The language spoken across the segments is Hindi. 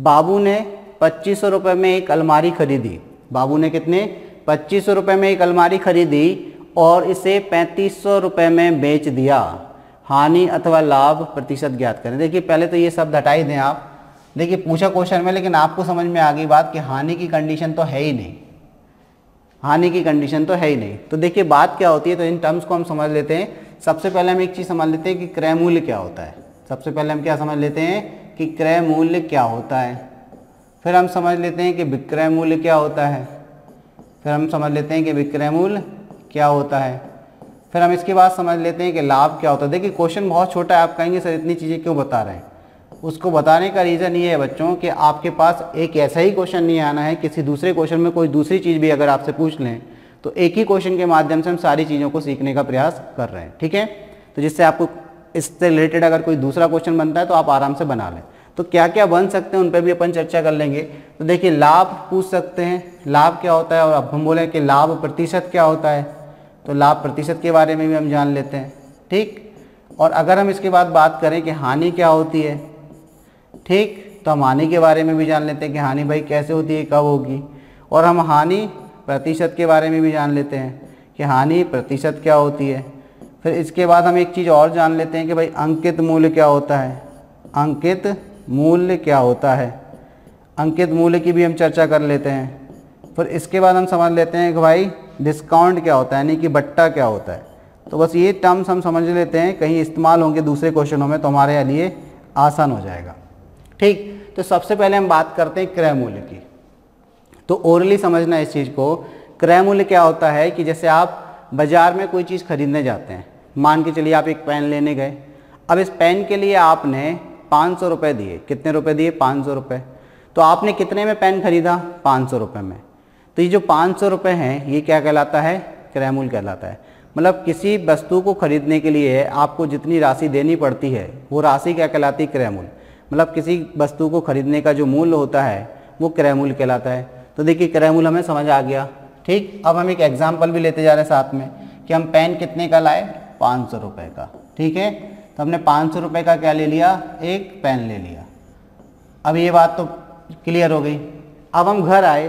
बाबू ने पच्चीस सौ में एक अलमारी खरीदी। बाबू ने कितने? पच्चीस सौ में एक अलमारी खरीदी और इसे पैंतीस सौ में बेच दिया। हानि अथवा लाभ प्रतिशत ज्ञात करें। देखिए, पहले तो ये शब्द हटा ही दें आप। देखिए, पूछा क्वेश्चन में, लेकिन आपको समझ में आ गई बात कि हानि की कंडीशन तो है ही नहीं। हानि की कंडीशन तो है ही नहीं। तो देखिए, बात क्या होती है? तो इन टर्म्स को हम समझ लेते हैं। सबसे पहले हम एक चीज़ समझ लेते हैं कि क्रय मूल्य क्या होता है। सबसे पहले हम क्या समझ लेते हैं? कि क्रय मूल्य क्या होता है। फिर हम समझ लेते हैं कि विक्रय मूल्य क्या होता है। फिर हम समझ लेते हैं कि विक्रय मूल्य क्या होता है। फिर हम इसके बाद समझ लेते हैं कि लाभ क्या होता है। देखिए, क्वेश्चन बहुत छोटा है। आप कहेंगे, सर, इतनी चीज़ें क्यों बता रहे हैं? उसको बताने का रीज़न ये है बच्चों कि आपके पास एक ऐसा ही क्वेश्चन नहीं आना है। किसी दूसरे क्वेश्चन में कोई दूसरी चीज़ भी अगर आपसे पूछ लें तो एक ही क्वेश्चन के माध्यम से हम सारी चीज़ों को सीखने का प्रयास कर रहे हैं। ठीक है? तो जिससे आपको इससे रिलेटेड अगर कोई दूसरा क्वेश्चन बनता है तो आप आराम से बना लें। तो क्या क्या बन सकते हैं उन पर भी अपन चर्चा कर लेंगे। तो देखिए, लाभ पूछ सकते हैं। लाभ क्या होता है? और अब हम बोले कि लाभ प्रतिशत क्या होता है? तो लाभ प्रतिशत के बारे में भी हम जान लेते हैं। ठीक? और अगर हम इसके बाद बात करें कि हानि क्या होती है, ठीक? तो हम हानि के बारे में भी जान लेते हैं कि हानि भाई कैसे होती है, कब होगी। और हम हानि प्रतिशत के बारे में भी जान लेते हैं कि हानि प्रतिशत क्या होती है। फिर इसके बाद हम एक चीज़ और जान लेते हैं कि भाई अंकित मूल्य क्या होता है? अंकित मूल्य क्या होता है? अंकित मूल्य की भी हम चर्चा कर लेते हैं। फिर इसके बाद हम समझ लेते हैं कि भाई डिस्काउंट क्या होता है, यानी कि बट्टा क्या होता है। तो बस ये टर्म्स हम समझ लेते हैं, कहीं इस्तेमाल होंगे दूसरे क्वेश्चनों में तो हमारे लिए आसान हो जाएगा। ठीक तो सबसे पहले हम बात करते हैं क्रय मूल्य की। तो ओरली समझना इस चीज़ को। क्रय मूल्य क्या होता है कि जैसे आप बाज़ार में कोई चीज़ खरीदने जाते हैं मान के चलिए आप एक पेन लेने गए। अब इस पेन के लिए आपने पाँच सौ रुपये दिए। कितने रुपए दिए? पाँच सौ रुपये तो आपने कितने में पेन खरीदा? पाँच सौ रुपये में। तो ये जो पाँच सौ रुपये हैं, ये क्या कहलाता है? क्रैमूल कहलाता है। मतलब किसी वस्तु को खरीदने के लिए आपको जितनी राशि देनी पड़ती है, वो राशि क्या कहलाती है? क्रैमूल। मतलब किसी वस्तु को खरीदने का जो मूल्य होता है, वो क्रैमूल कहलाता है। तो देखिए, क्रैमूल हमें समझ आ गया। ठीक? अब हम एक एग्ज़ाम्पल भी लेते जा रहे हैं साथ में कि हम पेन कितने का लाए? पाँच सौ रुपये का। ठीक है? तो हमने पाँच सौ रुपये का क्या ले लिया? एक पेन ले लिया। अब ये बात तो क्लियर हो गई। अब हम घर आए।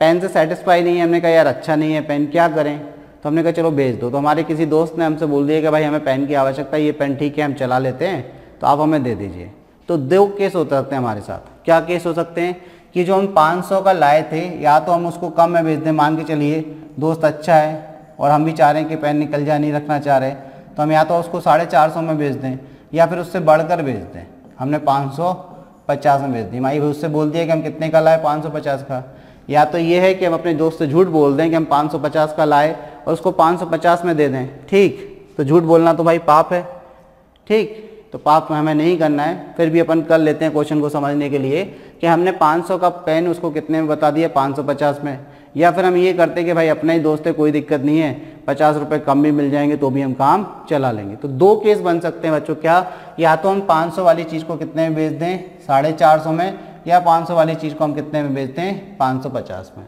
पेन से सेटिस्फाई नहीं है। हमने कहा, यार अच्छा नहीं है पेन, क्या करें? तो हमने कहा, चलो बेच दो। तो हमारे किसी दोस्त ने हमसे बोल दिया कि, भाई, हमें पेन की आवश्यकता है। ये पेन ठीक है, हम चला लेते हैं। तो आप हमें दे दीजिए। तो दो केस हो सकते हैं हमारे साथ। क्या केस हो सकते हैं? कि जो हम 500 का लाए थे, या तो हम उसको कम में बेच दें। मान के चलिए, दोस्त अच्छा है। और हम भी चाह रहे हैं कि पेन निकल जाए, नहीं रखना चाह रहे तो हम या तो उसको साढ़े चार सौ में बेच दें या फिर उससे बढ़कर बेच दें। हमने पाँच सौ पचास में बेच दी। माई भी उससे बोल दिया कि हम कितने का लाए? पाँच सौ पचास का। या तो ये है कि हम अपने दोस्त से झूठ बोल दें कि हम पाँच सौ पचास का लाए और उसको पाँच सौ पचास में दे दें। ठीक तो झूठ बोलना तो भाई पाप है। ठीक तो पाप हमें नहीं करना है। फिर भी अपन कर लेते हैं क्वेश्चन को समझने के लिए कि हमने 500 का पेन उसको कितने में बता दिया? 550 में। या फिर हम ये करते हैं कि भाई अपना ही दोस्त है कोई दिक्कत नहीं है, पचास रुपये कम भी मिल जाएँगे तो भी हम काम चला लेंगे। तो दो केस बन सकते हैं बच्चों, क्या? या तो हम 500 वाली चीज़ को कितने में बेच दें? साढ़े चार सौ में, या 500 वाली चीज़ को हम कितने में बेचते हैं 550 में।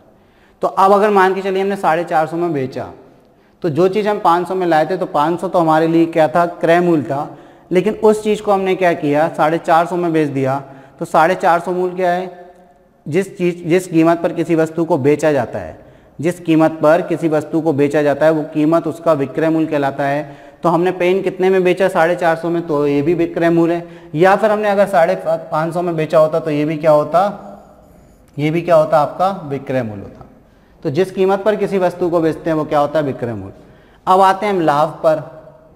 तो अब अगर मान के चलिए हमने साढ़े चार सौ में बेचा तो जो चीज़ हम 500 में लाए थे तो 500 तो हमारे लिए क्या था? क्रय मूल्य था। लेकिन उस चीज़ को हमने क्या किया? साढ़े चार सौ में बेच दिया। तो साढ़े चार सौ मूल क्या है? जिस चीज़, जिस कीमत पर किसी वस्तु को बेचा जाता है, जिस कीमत पर किसी वस्तु को बेचा जाता है, वो कीमत उसका विक्रय मूल्य कहलाता है। तो हमने पेन कितने में बेचा? साढ़े चार सौ में तो ये भी विक्रय मूल्य है। या फिर हमने अगर साढ़े पाँच सौ में बेचा होता तो ये भी क्या होता? ये भी क्या होता? आपका विक्रय मूल्य होता। तो जिस कीमत पर किसी वस्तु को बेचते हैं, वो क्या होता है? विक्रय मूल्य। अब आते हैं हम लाभ पर।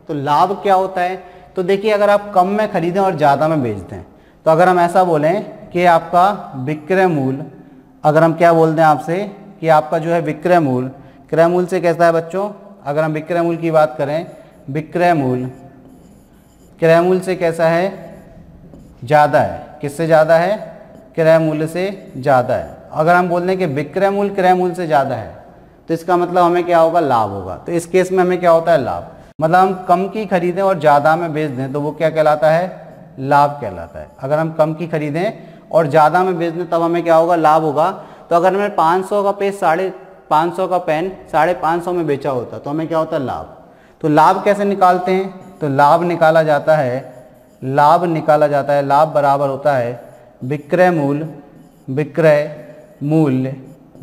तो लाभ क्या होता है? तो देखिए, अगर आप कम में खरीदें और ज़्यादा में बेच दें तो अगर हम ऐसा बोलें कि आपका विक्रय मूल्य अगर हम क्या बोल दें आपसे कि आपका जो है विक्रय मूल्य क्रय मूल्य से कैसा है बच्चों? अगर हम विक्रय मूल्य की बात करें, विक्रय मूल्य क्रय मूल्य से कैसा है? ज़्यादा है। किससे ज़्यादा है? क्रय मूल्य से ज़्यादा है। अगर हम बोल दें कि विक्रय मूल्य क्रय मूल्य से ज़्यादा है तो इसका मतलब हमें क्या होगा? लाभ होगा। तो इस केस में हमें क्या होता है? लाभ। मतलब हम कम की खरीदें और ज़्यादा में बेच दें तो वो क्या कहलाता है? लाभ कहलाता है। अगर हम कम की खरीदें और ज़्यादा में बेच दें तब हमें क्या होगा? लाभ होगा। तो अगर हमें 500 का पेज साढ़े पाँच का पेन साढ़े पाँच में बेचा होता तो हमें क्या होता? लाभ। तो लाभ कैसे निकालते हैं? तो लाभ निकाला जाता है, लाभ निकाला जाता है, लाभ बराबर होता है विक्रय मूल्य विक्रय मूल्य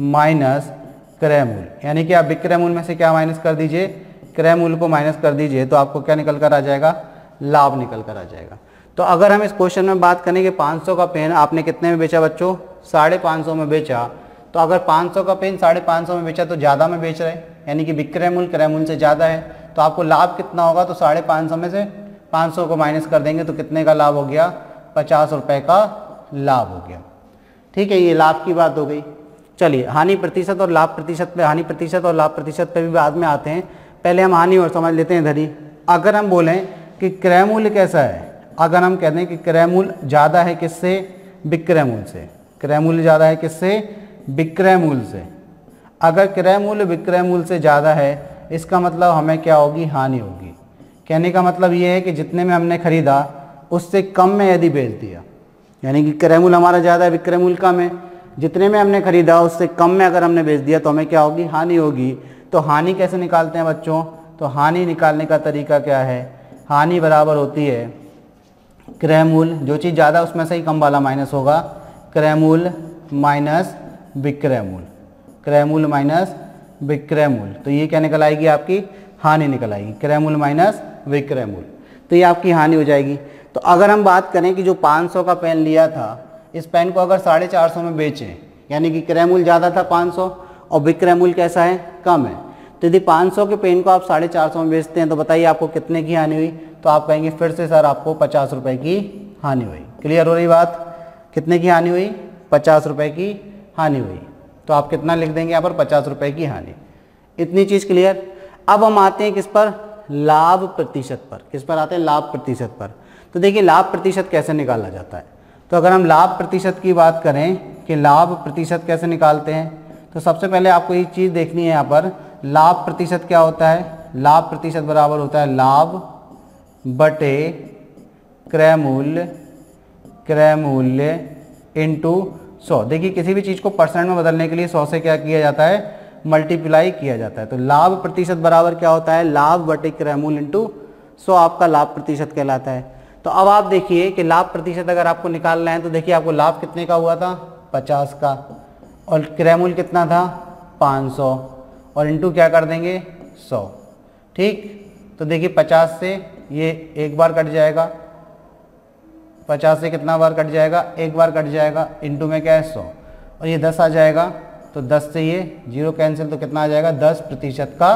माइनस क्रय मूल्य यानी कि आप विक्रय मूल्य में से क्या माइनस कर दीजिए? क्रय मूल्य को माइनस कर दीजिए तो आपको क्या निकल कर आ जाएगा? लाभ निकल कर आ जाएगा। तो अगर हम इस क्वेश्चन में बात करें कि 500 का पेन आपने कितने में बेचा बच्चों? साढ़े पाँच सौ में बेचा। तो अगर 500 का पेन साढ़े पाँच सौ में बेचा तो ज़्यादा में बेच रहे यानी कि विक्रय मूल्य, क्रय मूल्य से ज़्यादा है। तो आपको लाभ कितना होगा? तो साढ़े पाँच सौ में से पाँच सौ को माइनस कर देंगे तो कितने का लाभ हो गया? पचास रुपये का लाभ हो गया। ठीक है, ये लाभ की बात हो गई। चलिए, हानि प्रतिशत और लाभ प्रतिशत पे, हानि प्रतिशत और लाभ प्रतिशत पे भी बाद में आते हैं। पहले हम हानि और समझ लेते हैं धरी अगर हम बोलें कि क्रय मूल्य कैसा है अगर हम कहते हैं कि क्रय मूल्य ज़्यादा है किससे? विक्रय मूल्य से। क्रय मूल्य ज़्यादा है किससे? विक्रय मूल्य से। अगर क्रय मूल्य विक्रय मूल्य से ज़्यादा है, इसका मतलब हमें क्या होगी? हानि होगी। कहने का मतलब ये है कि जितने में हमने खरीदा, उससे कम में यदि बेच दिया, यानी कि क्रय मूल्य हमारा ज़्यादा है विक्रय मूल्य कम है, जितने में हमने खरीदा, उससे कम में अगर हमने बेच दिया तो हमें क्या होगी? हानि होगी। तो हानि कैसे निकालते हैं बच्चों? तो हानि निकालने का तरीका क्या है? हानि बराबर होती है क्रय मूल्य जो चीज़ ज़्यादा उसमें से ही कम वाला माइनस होगा क्रय मूल्य माइनस विक्रय मूल्य माइनस विक्रय मूल्य तो ये क्या निकल आएगी आपकी? हानि निकल आएगी। क्रय मूल्य माइनस विक्रय मूल्य तो ये आपकी हानि हो जाएगी। तो अगर हम बात करें कि जो 500 का पेन लिया था, इस पेन को अगर साढ़े चार सौ में बेचें, यानी कि क्रय मूल्य ज़्यादा था 500 और विक्रय मूल्य कैसा है? कम है। तो यदि 500 के पेन को आप साढ़े चार सौ में बेचते हैं तो बताइए आपको कितने की हानि हुई? तो आप कहेंगे, फिर से सर आपको पचास रुपये की हानि हुई। क्लियर हो रही बात? कितने की हानि हुई? पचास रुपये की हानि हुई। तो आप कितना लिख देंगे यहाँ पर? पचास रुपये की हानि। इतनी चीज़ क्लियर अब हम आते हैं किस पर? लाभ प्रतिशत पर। किस पर आते हैं? लाभ प्रतिशत पर। तो देखिए, लाभ प्रतिशत कैसे निकाला जाता है? तो अगर हम लाभ प्रतिशत की बात करें कि लाभ प्रतिशत कैसे निकालते हैं तो सबसे पहले आपको ये चीज़ देखनी है यहाँ पर। लाभ प्रतिशत क्या होता है? लाभ प्रतिशत बराबर होता है लाभ बटे क्रय मूल्य क्रय मूल्य इंटू सौ। देखिए, किसी भी चीज़ को परसेंट में बदलने के लिए सौ से क्या किया जाता है? मल्टीप्लाई किया जाता है। तो लाभ प्रतिशत बराबर क्या होता है? लाभ बटे क्रय मूल्य इंटू सौ आपका लाभ प्रतिशत कहलाता है। तो अब आप देखिए कि लाभ प्रतिशत अगर आपको निकालना है तो देखिए आपको लाभ कितने का हुआ था? पचास का। और क्रय मूल्य कितना था? पाँच सौ। और इंटू क्या कर देंगे? सौ। ठीक? तो देखिए पचास से ये एक बार कट जाएगा। पचास से कितना बार कट जाएगा? एक बार कट जाएगा। इंटू में क्या है? सौ। और ये दस आ जाएगा। तो दस से ये ज़ीरो कैंसिल तो कितना आ जाएगा? दस प्रतिशत का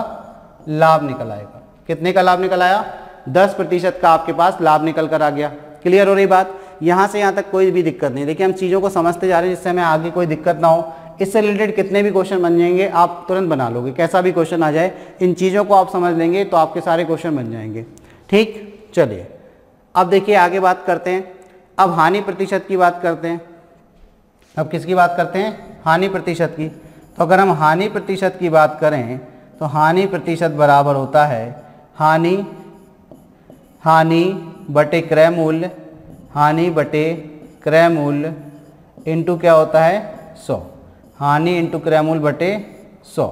लाभ निकल आएगा। कितने का लाभ निकल आया? दस प्रतिशत का आपके पास लाभ निकल कर आ गया। क्लियर हो रही बात? यहाँ से यहाँ तक कोई भी दिक्कत नहीं। देखिए, हम चीज़ों को समझते जा रहे हैं जिससे हमें आगे कोई दिक्कत ना हो। इससे रिलेटेड कितने भी क्वेश्चन बन जाएँगे, आप तुरंत बना लोगे। कैसा भी क्वेश्चन आ जाए, इन चीज़ों को आप समझ लेंगे तो आपके सारे क्वेश्चन बन जाएँगे। ठीक? चलिए। अब देखिए, आगे बात करते हैं। अब हानि प्रतिशत की बात करते हैं। अब किसकी बात करते हैं? हानि प्रतिशत की। तो अगर हम हानि प्रतिशत की बात करें तो हानि प्रतिशत बराबर होता है हानि हानि बटे क्रय मूल्य, हानि बटे क्रय मूल्य इंटू क्या होता है? सौ। हानि इंटू क्रय मूल्य बटे सौ।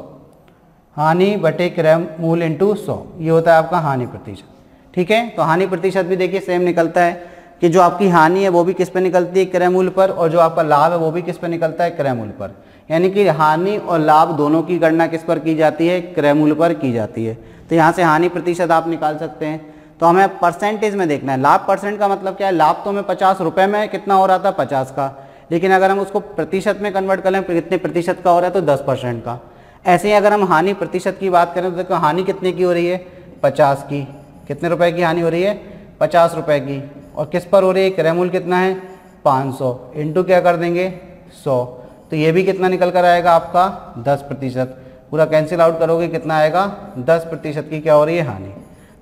हानि बटे क्रय मूल्य इंटू सौ। ये होता है आपका हानि प्रतिशत। ठीक है? तो हानि प्रतिशत भी देखिए सेम निकलता है कि जो आपकी हानि है वो भी किस पे निकलती है क्रय मूल्य पर और जो आपका लाभ है वो भी किस पे निकलता है क्रय मूल्य पर। यानी कि हानि और लाभ दोनों की गणना किस पर की जाती है? क्रय मूल्य पर की जाती है। तो यहाँ से हानि प्रतिशत आप निकाल सकते हैं। तो हमें परसेंटेज में देखना है। लाभ परसेंट का मतलब क्या है? लाभ तो हमें पचास रुपये में कितना हो रहा था? पचास का। लेकिन अगर हम उसको प्रतिशत में कन्वर्ट करें कितने प्रतिशत का हो रहा है तो दस परसेंट का। ऐसे ही अगर हम हानि प्रतिशत की बात करें तो देखो, हानि कितने की हो रही है? पचास की। कितने रुपए की हानि हो रही है? पचास रुपए की। और किस पर हो रही है? क्रय कितना है? पाँच सौ। इंटू क्या कर देंगे? सौ। तो ये भी कितना निकल कर आएगा आपका? दस प्रतिशत। पूरा कैंसिल आउट करोगे, कितना आएगा? दस प्रतिशत की क्या हो रही है? हानि।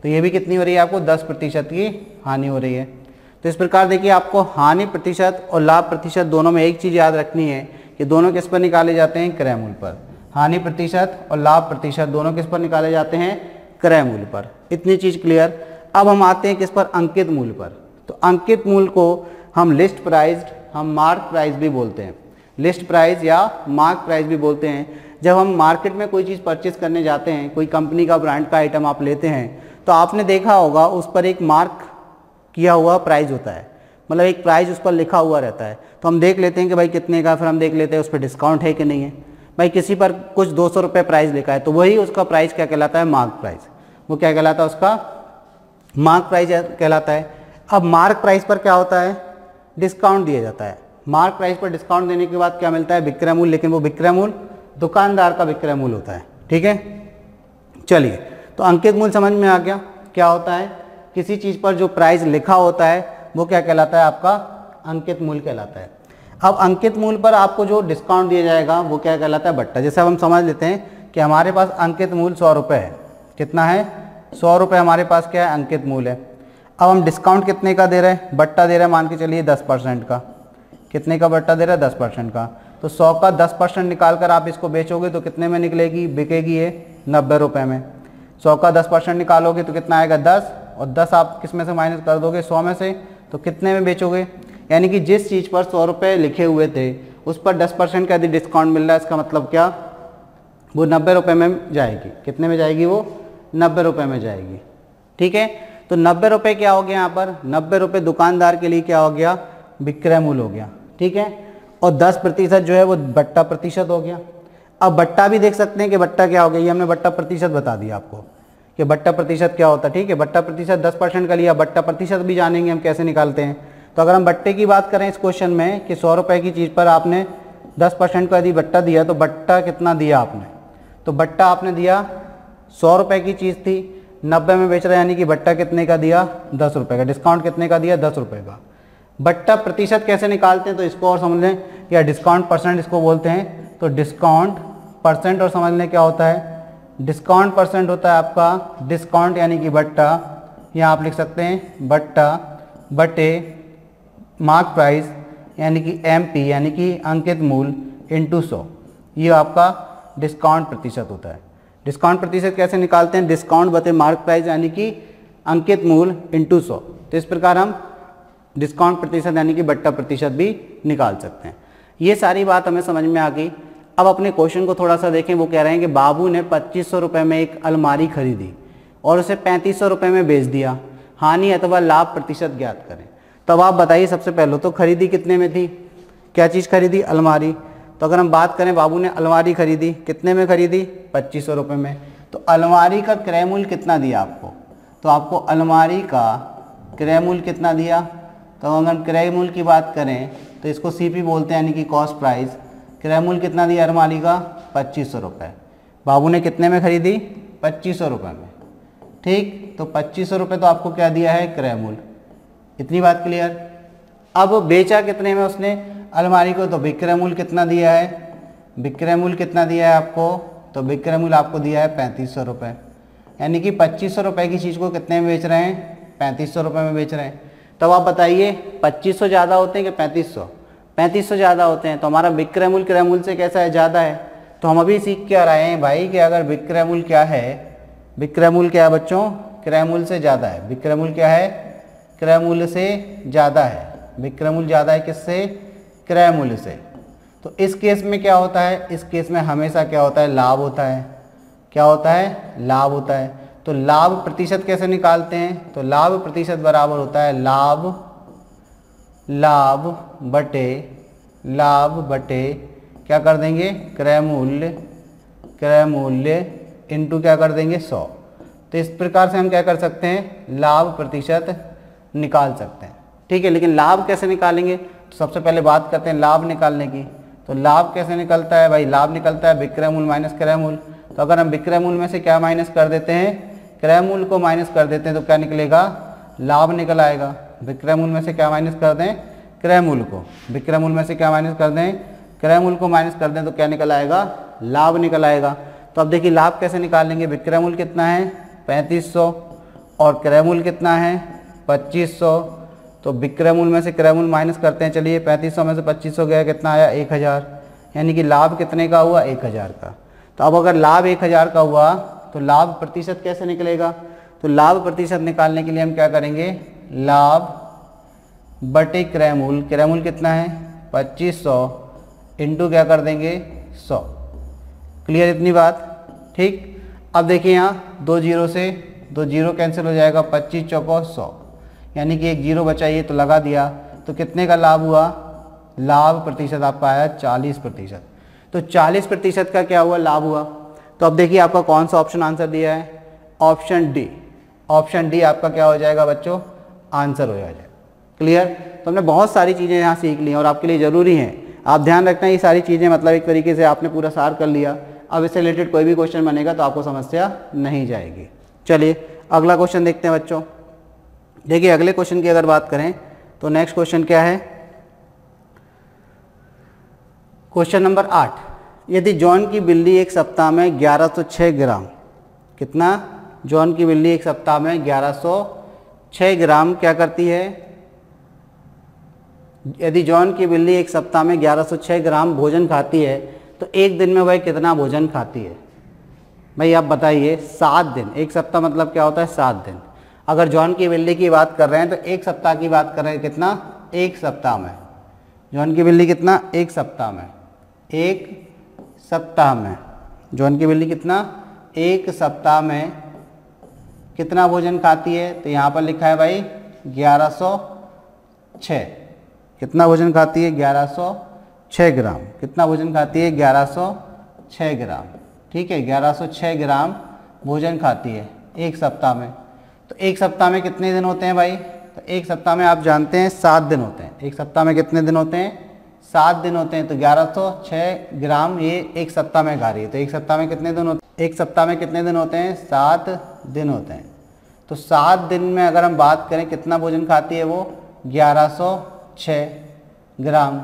तो ये भी कितनी हो रही है आपको? दस प्रतिशत की हानि हो रही है। तो इस प्रकार देखिए, आपको हानि प्रतिशत और लाभ प्रतिशत दोनों में एक चीज़ याद रखनी है कि दोनों किस पर निकाले जाते हैं? क्रय मूल्य पर। हानि प्रतिशत और लाभ प्रतिशत दोनों किस पर निकाले जाते हैं? क्रय मूल्य पर। इतनी चीज़ क्लियर अब हम आते हैं किस पर? अंकित मूल्य पर। तो अंकित मूल्य को हम लिस्ट प्राइज हम मार्क प्राइस भी बोलते हैं। लिस्ट प्राइस या मार्क प्राइस भी बोलते हैं। जब हम मार्केट में कोई चीज़ परचेज करने जाते हैं, कोई कंपनी का ब्रांड का आइटम आप लेते हैं तो आपने देखा होगा, उस पर एक मार्क किया हुआ प्राइज होता है। मतलब एक प्राइज उस पर लिखा हुआ रहता है। तो हम देख लेते हैं कि भाई कितने का, फिर हम देख लेते हैं उस पर डिस्काउंट है कि नहीं है। भाई किसी पर कुछ दो सौ रुपये प्राइस लिखा है तो वही उसका प्राइस क्या कहलाता है? मार्क प्राइस वो क्या कहलाता है उसका? मार्क प्राइस कहलाता है। अब मार्क प्राइस पर क्या होता है? डिस्काउंट दिया जाता है। मार्क प्राइस पर डिस्काउंट देने के बाद क्या मिलता है? विक्रय मूल्य। लेकिन वो विक्रय मूल्य दुकानदार का विक्रय मूल्य होता है। ठीक है? चलिए तो अंकित मूल्य समझ में आ गया। क्या होता है? किसी चीज़ पर जो प्राइस लिखा होता है, वो क्या कहलाता है? आपका अंकित मूल्य कहलाता है। अब अंकित मूल्य पर आपको जो डिस्काउंट दिया जाएगा, वो क्या कहलाता है? बट्टा जैसे अब हम समझ लेते हैं कि हमारे पास अंकित मूल्य सौ रुपये है। कितना है? सौ रुपये हमारे पास क्या है? अंकित मूल्य है। अब हम डिस्काउंट कितने का दे रहे हैं? बट्टा दे रहे हैं, मान के चलिए दस परसेंट का। कितने का बट्टा दे रहा है? दस परसेंट का। तो सौ का दस परसेंट निकाल कर आप इसको बेचोगे तो कितने में निकलेगी? बिकेगी ये नब्बे रुपये में। सौ का दस परसेंट निकालोगे तो कितना आएगा? दस। और दस आप किसमें से माइनस कर दोगे? सौ में से। तो कितने में बेचोगे? यानी कि जिस चीज़ पर सौ रुपये लिखे हुए थे, उस पर दस परसेंट का यदि डिस्काउंट मिल रहा है, इसका मतलब क्या? वो नब्बे रुपये में जाएगी। कितने में जाएगी वो? नब्बे रुपये में जाएगी। ठीक है? तो नब्बे रुपये क्या हो गया यहाँ पर? नब्बे रुपये दुकानदार के लिए क्या हो गया? विक्रय मूल्य हो गया। ठीक है? और दस प्रतिशत जो है वो बट्टा प्रतिशत हो गया। अब बट्टा भी देख सकते हैं कि बट्टा क्या हो गया? ये हमने बट्टा प्रतिशत बता दिया आपको। कि बट्टा प्रतिशत क्या होता है? ठीक है बट्टा प्रतिशत दस परसेंट का लिया बट्टा प्रतिशत भी जानेंगे हम कैसे निकालते हैं। तो अगर हम बट्टे की बात करें इस क्वेश्चन में कि सौ रुपये की चीज़ पर आपने दस परसेंट का यदि बट्टा दिया तो बट्टा कितना दिया आपने? तो बट्टा आपने दिया सौ रुपये की चीज़ थी, नब्बे में बेच रहे यानी कि बट्टा कितने का दिया? दस रुपये का। डिस्काउंट कितने का दिया? दस रुपये का। बट्टा प्रतिशत कैसे निकालते हैं? तो इसको और समझ लें या डिस्काउंट परसेंट इसको बोलते हैं। तो डिस्काउंट परसेंट और समझ लें क्या होता है? डिस्काउंट परसेंट होता है आपका डिस्काउंट यानी कि बट्टा, यहाँ आप लिख सकते हैं, बट्टा, बटे मार्क प्राइस यानी कि एम पी यानी कि अंकित मूल्य इंटू सौ। ये आपका डिस्काउंट प्रतिशत होता है। डिस्काउंट प्रतिशत कैसे निकालते हैं? डिस्काउंट बते मार्क प्राइस यानी कि अंकित मूल्य इंटू सौ। तो इस प्रकार हम डिस्काउंट प्रतिशत, यानी कि बट्टा प्रतिशत भी निकाल सकते हैं। ये सारी बात हमें समझ में आ गई। अब अपने क्वेश्चन को थोड़ा सा देखें, वो कह रहे हैं कि बाबू ने पच्चीस सौ रुपये में एक अलमारी खरीदी और उसे पैंतीस सौ रुपये में बेच दिया। हानि अथवा लाभ प्रतिशत ज्ञात करें। तब आप बताइए, सबसे पहले तो खरीदी कितने में थी? क्या चीज़ खरीदी? अलमारी। तो अगर हम बात करें, बाबू ने अलमारी खरीदी, कितने में खरीदी? पच्चीस सौ रुपये में। तो अलमारी का क्रय मूल्य कितना दिया आपको? तो आपको अलमारी का क्रय मूल्य कितना दिया? तो अगर हम क्रय मूल्य की बात करें तो इसको सीपी बोलते हैं, यानी कि कॉस्ट प्राइस क्रय मूल्य कितना दिया अलमारी का? पच्चीस सौ रुपये बाबू ने कितने में खरीदी? पच्चीस सौ रुपये में। ठीक? तो पच्चीस सौ रुपये तो आपको क्या दिया है? क्रय मूल्य इतनी बात क्लियर? अब बेचा कितने में उसने? अलमारी को तो विक्रय मूल्य कितना दिया है? विक्रय मूल्य कितना दिया है आपको? तो विक्रय मूल्य आपको दिया है पैंतीस सौ रुपये यानी कि पच्चीस सौ रुपये की चीज़ को कितने में बेच रहे हैं? पैंतीस सौ रुपये में बेच रहे हैं। तब तो आप बताइए, पच्चीस सौ ज़्यादा होते हैं कि पैंतीस? सौ पैंतीस सौ ज़्यादा होते हैं तो हमारा विक्रय मूल्य क्रय मूल्य से कैसा है? ज़्यादा है। तो हम अभी सीख क्या रहे हैं भाई कि अगर विक्रय मूल्य क्या है विक्रय मूल्य क्या है बच्चों? क्रय मूल्य से ज़्यादा है। विक्रय मूल्य क्या है? क्रय मूल्य से ज़्यादा है। विक्रय मूल्य ज़्यादा है किससे? क्रय मूल्य से। तो इस केस में क्या होता है? इस केस में हमेशा क्या होता है? लाभ होता है। क्या होता है? लाभ होता है। तो लाभ प्रतिशत कैसे निकालते हैं? तो लाभ प्रतिशत बराबर होता है लाभ लाभ बटे लाभ बटे क्या कर देंगे? क्रय मूल्य क्रय मूल्य इंटू क्या कर देंगे? सौ। तो इस प्रकार से हम क्या कर सकते हैं? लाभ प्रतिशत निकाल सकते हैं। ठीक है, लेकिन लाभ कैसे निकालेंगे? तो सबसे पहले बात करते हैं लाभ निकालने की। तो लाभ कैसे निकलता है भाई? लाभ निकलता है विक्रय मूल्य माइनस क्रय मूल्य। तो अगर हम विक्रय मूल्य में से क्या माइनस कर देते हैं? क्रय मूल्य को माइनस कर देते हैं तो क्या निकलेगा? लाभ निकल आएगा। विक्रय में से क्या माइनस कर दें? क्रय मूल्य को। विक्रय में से क्या माइनस कर दें? क्रय मूल्य को माइनस कर दें तो क्या निकल आएगा? लाभ निकल आएगा। तो अब देखिए लाभ कैसे निकाल लेंगे? विक्रय मूल्य कितना है? पैंतीस और क्रय कितना है? पच्चीस तो विक्रय में से क्रय माइनस करते हैं। चलिए, पैंतीस में से पच्चीस गया, कितना आया? एक हज़ार। यानी कि लाभ कितने का हुआ? एक हज़ार का। तो अब अगर लाभ एक हज़ार का हुआ तो लाभ प्रतिशत कैसे निकलेगा? तो लाभ प्रतिशत निकालने के लिए हम क्या करेंगे? लाभ बटे क्रैमूल क्रैमूल कितना है? पच्चीस सौ। इंटू क्या कर देंगे? सौ। क्लियर इतनी बात? ठीक? अब देखिए यहाँ, दो ज़ीरो से, दो ज़ीरो कैंसिल हो जाएगा, पच्चीस चौको सौ। यानी कि एक ज़ीरो बचाइए तो लगा दिया। तो कितने का लाभ हुआ? लाभ प्रतिशत आपका आया चालीस प्रतिशत। तो चालीस प्रतिशत का क्या हुआ? लाभ हुआ। तो अब देखिए आपका कौन सा ऑप्शन आंसर दिया है? ऑप्शन डी ऑप्शन डी आपका क्या हो जाएगा बच्चों? आंसर हो जाए। क्लियर तो हमने बहुत सारी चीज़ें यहाँ सीख ली और आपके लिए ज़रूरी हैं। आप ध्यान रखना, ये सारी चीज़ें मतलब एक तरीके से आपने पूरा सार कर लिया। अब इससे रिलेटेड कोई भी क्वेश्चन बनेगा तो आपको समस्या नहीं जाएगी। चलिए, अगला क्वेश्चन देखते हैं बच्चों। देखिए, अगले क्वेश्चन की अगर बात करें तो नेक्स्ट क्वेश्चन क्या है? क्वेश्चन नंबर आठ। यदि जॉन की बिल्ली एक सप्ताह में 1106 ग्राम, कितना? जॉन की बिल्ली एक सप्ताह में 1106 ग्राम क्या करती है? यदि जॉन की बिल्ली एक सप्ताह में 1106 ग्राम भोजन खाती है तो एक दिन में वह कितना भोजन खाती है? भाई, आप बताइए, सात दिन। एक सप्ताह मतलब क्या होता है? सात दिन। अगर जॉन की बिल्ली की बात कर रहे हैं तो एक सप्ताह की बात कर रहे हैं कितना? एक सप्ताह में। जॉन की बिल्ली कितना? एक सप्ताह में। एक सप्ताह में। जॉन की बिल्ली कितना? एक सप्ताह में कितना भोजन खाती है? तो यहाँ पर लिखा है भाई, ग्यारह सौ छः कितना भोजन खाती है? ग्यारह सौ छः ग्राम। कितना भोजन खाती है? ग्यारह सौ छः ग्राम। ठीक है, ग्यारह सौ छः ग्राम भोजन खाती है एक सप्ताह में। तो एक सप्ताह में कितने दिन होते हैं भाई? तो एक सप्ताह में आप जानते हैं सात दिन होते हैं। एक सप्ताह में कितने दिन होते हैं? सात दिन होते हैं। तो ग्यारह सौ छः ग्राम ये एक सप्ताह में खा रही है। तो एक सप्ताह में कितने दिन होते एक सप्ताह में कितने दिन होते हैं? सात दिन होते हैं। तो सात दिन में अगर हम बात करें कितना भोजन खाती है वो? ग्यारह सौ छः ग्राम।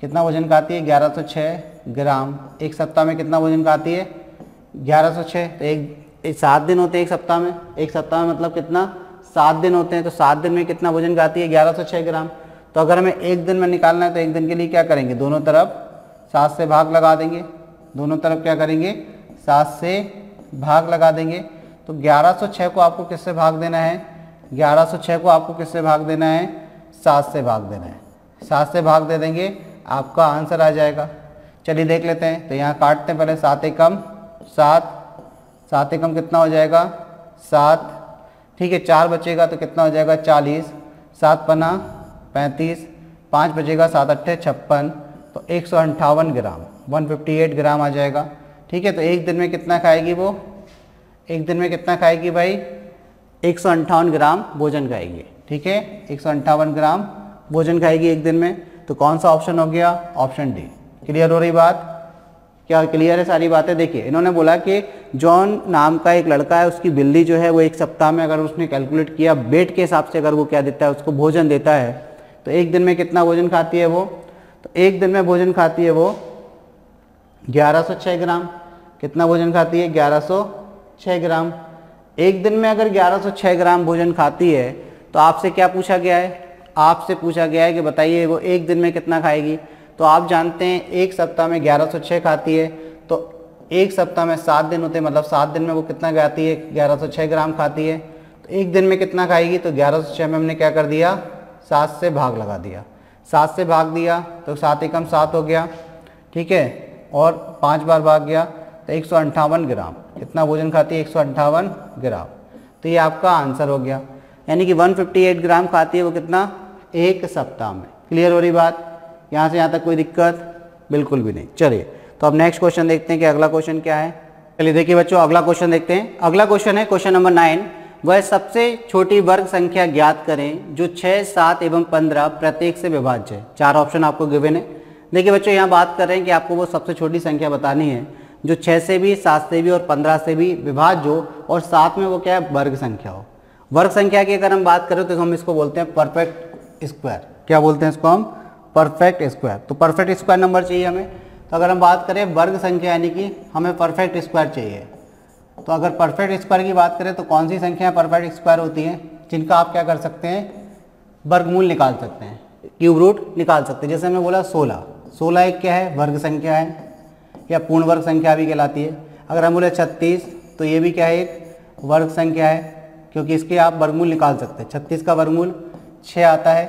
कितना भोजन खाती है? ग्यारह सौ छः ग्राम। एक सप्ताह में कितना भोजन खाती है? ग्यारह सौ छः तो एक, एक सात दिन होते हैं एक सप्ताह में। एक सप्ताह में मतलब कितना? सात दिन होते हैं। तो सात दिन में कितना भोजन खाती है? ग्यारह सौ छः ग्राम। तो अगर हमें एक दिन में निकालना है तो एक दिन के लिए क्या करेंगे? दोनों तरफ़ सात से भाग लगा देंगे। दोनों तरफ़ क्या करेंगे? सात से भाग लगा देंगे। तो ग्यारह सौ छः को आपको किससे भाग देना है? ग्यारह सौ छः को आपको किससे भाग देना है? सात से भाग देना है। सात से भाग दे देंगे, आपका आंसर आ जाएगा। चलिए देख लेते हैं। तो यहाँ काटते हैं पहले सात एकम। सात सात एकम कितना हो जाएगा? सात। ठीक है, चार बचेगा तो कितना हो जाएगा? चालीस। सात पन्ना पैंतीस। पाँच बचेगा, सात अट्ठे, छप्पन। तो एक सौ अंठावन gram, one fifty eight gram आ जाएगा। ठीक है तो एक दिन में कितना खाएगी वो? एक दिन में कितना खाएगी भाई? एक ग्राम भोजन खाएगी, ठीक है? एक ग्राम भोजन खाएगी एक दिन में। तो कौन सा ऑप्शन हो गया? ऑप्शन डी क्लियर हो रही बात? क्या क्लियर है सारी बातें? देखिए, इन्होंने बोला कि जॉन नाम का एक लड़का है, उसकी बिल्ली जो है वो एक सप्ताह में अगर उसने कैलकुलेट किया बेड के हिसाब से अगर वो क्या देता है, उसको भोजन देता है तो एक दिन में कितना भोजन खाती है वो? तो एक दिन में भोजन खाती है वो 1106 ग्राम। कितना भोजन खाती है? 1106 ग्राम। एक दिन में अगर 1106 ग्राम भोजन खाती है तो आपसे क्या पूछा गया है? आपसे पूछा गया है कि बताइए, वो एक दिन में कितना खाएगी? तो आप जानते हैं, एक सप्ताह में ग्यारह सौ छः खाती है तो एक सप्ताह में सात दिन होते हैं। मतलब सात दिन में वो कितना खाती है? ग्यारह सौ छः ग्राम खाती है। तो एक दिन में कितना खाएगी? तो ग्यारह सौ छः में हमने क्या कर दिया? सात से भाग लगा दिया। सात से भाग दिया तो सात एकम सात हो गया, ठीक है? और पाँच बार भाग गया। तो एक ग्राम। कितना भोजन खाती है? एक ग्राम। तो ये आपका आंसर हो गया। यानी कि 158 ग्राम खाती है वो कितना? एक सप्ताह में। क्लियर हो रही बात? यहाँ से यहाँ तक कोई दिक्कत? बिल्कुल भी नहीं। चलिए तो अब नेक्स्ट क्वेश्चन देखते हैं कि अगला क्वेश्चन क्या है। चलिए देखिए बच्चों, अगला क्वेश्चन देखते हैं। अगला क्वेश्चन है क्वेश्चन नंबर नाइन वह सबसे छोटी वर्ग संख्या ज्ञात करें, जो छः सात एवं पंद्रह प्रत्येक से विभाज्य है। चार ऑप्शन आपको गिवन है। देखिए बच्चों, यहाँ बात कर रहे हैं कि आपको वो सबसे छोटी संख्या बतानी है। जो छः से भी, सात से भी और पंद्रह से भी विभाज्य हो, और साथ में वो क्या है, वर्ग संख्या हो। वर्ग संख्या की अगर हम बात करें तो हम इसको बोलते हैं परफेक्ट स्क्वायर क्या बोलते हैं इसको हम? परफेक्ट स्क्वायर तो परफेक्ट स्क्वायर नंबर चाहिए हमें। तो अगर हम बात करें वर्ग संख्या, यानी कि हमें परफेक्ट स्क्वायर चाहिए। तो अगर परफेक्ट स्क्वायर की बात करें तो कौन सी संख्या परफेक्ट स्क्वायर होती है, जिनका आप क्या कर सकते हैं, वर्गमूल निकाल सकते हैं क्यूब रूट निकाल सकते हैं। जैसे हमने बोला सोलह। सोलह एक क्या है? वर्ग संख्या है। या पूर्ण वर्ग संख्या भी कहलाती है। अगर हम बोले छत्तीस तो ये भी क्या है, एक वर्ग संख्या है, क्योंकि इसके आप वर्गमूल निकाल सकते हैं। छत्तीस का वर्गमूल छः आता है।